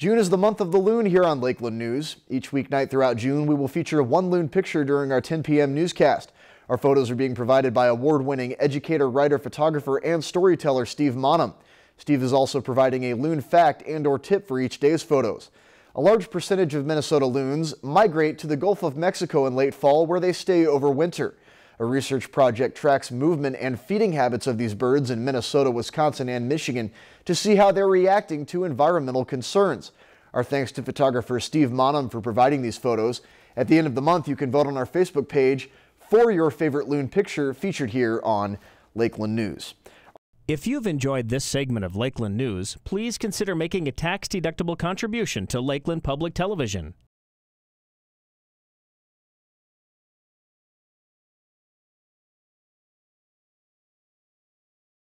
June is the month of the loon here on Lakeland News. Each weeknight throughout June, we will feature one loon picture during our 10 p.m. newscast. Our photos are being provided by award-winning educator, writer, photographer, and storyteller Steve Maanum. Steve is also providing a loon fact and or tip for each day's photos. A large percentage of Minnesota loons migrate to the Gulf of Mexico in late fall where they stay over winter. A research project tracks movement and feeding habits of these birds in Minnesota, Wisconsin, and Michigan to see how they're reacting to environmental concerns. Our thanks to photographer Steve Maanum for providing these photos. At the end of the month, you can vote on our Facebook page for your favorite loon picture featured here on Lakeland News. If you've enjoyed this segment of Lakeland News, please consider making a tax-deductible contribution to Lakeland Public Television.